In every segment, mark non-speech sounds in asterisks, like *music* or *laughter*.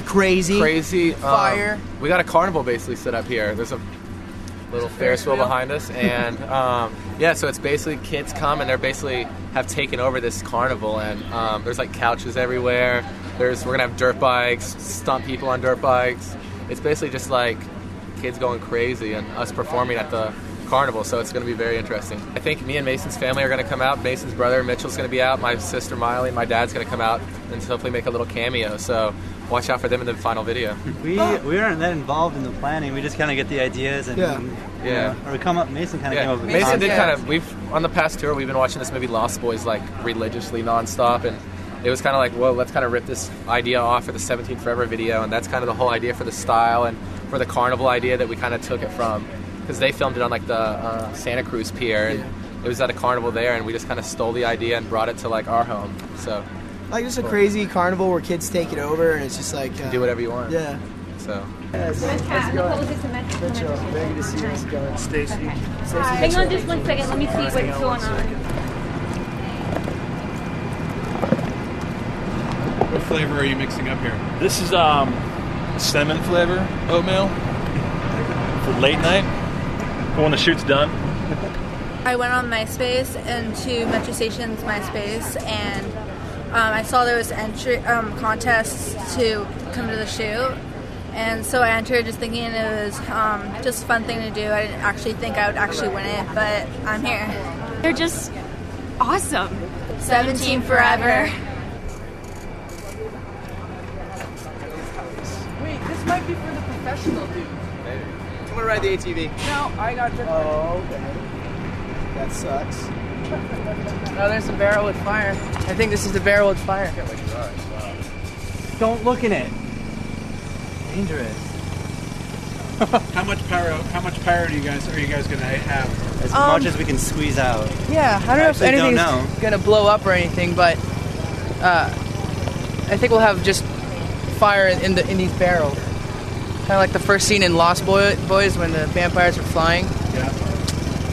crazy. crazy. Um, Fire. we got a carnival basically set up here. There's a little Ferris wheel. behind us, *laughs* and um, yeah, so it's basically kids come and they're basically have taken over this carnival, and um, there's like couches everywhere. There's we're gonna have dirt bikes, stunt people on dirt bikes. It's basically just like kids going crazy and us performing at the carnival. So it's gonna be very interesting. I think me and Mason's family are gonna come out. Mason's brother Mitchell's gonna be out. My sister Miley, my dad's gonna come out and hopefully make a little cameo. So watch out for them in the final video. We we aren't that involved in the planning. We just kind of get the ideas and Yeah. you Yeah. know, or we come up. Mason kind of Yeah, came up with Mason did kind of. We've on the past tour, we've been watching this movie Lost Boys like religiously nonstop, and it was kind of like, well, let's kind of rip this idea off for the 17 Forever video, and that's kind of the whole idea for the style and for the carnival idea that we kind of took it from, because they filmed it on like the uh, Santa Cruz Pier, and it was at a carnival there, and we just kind of stole the idea and brought it to like our home. So Like just a crazy carnival where kids take it over and it's just like uh, do whatever you want. Yeah. So. Yes. How's it going? Mitchell, very good to see you. How's it going? Stacy. Hang on just one second. Let me see what's going on. What flavor are you mixing up here? This is um, cinnamon flavor oatmeal for late night. For when the shoot's done. I went on MySpace and to Metro Station's MySpace, and um, I saw there was entry um, contests to come to the shoot, and so I entered just thinking it was um, just a fun thing to do. I didn't actually think I would actually win it, but I'm here. They're just awesome. 17 forever. Wait, this might be for the professional dude. I'm gonna ride the ATV. No, I got the. Oh, okay. That sucks. Oh, there's a barrel with fire. I think this is the barrel with fire. Don't look in it. Dangerous. *laughs* How much power? How much power do you guys are you guys gonna have? As Um, much as we can squeeze out. Yeah, I don't know if anything's know. gonna blow up or anything, but uh, I think we'll have just fire in the in these barrels. Kind of like the first scene in Lost Boy, Boys when the vampires were flying. Yeah.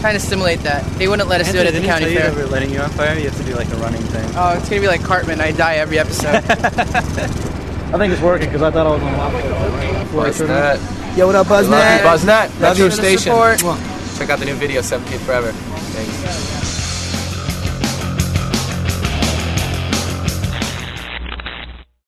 Kind of simulate that. They wouldn't let us do it at the county he tell fair. you they were letting you on fire? You have to do like a running thing. Oh, it's gonna be like Cartman. I die every episode. *laughs* I think it's working because I thought I was on lock. Buzznet. Yo, what up, Love you, Buzznet? Buzznet. Love you Metro Station. Check out the new video, 17 Forever. Thanks.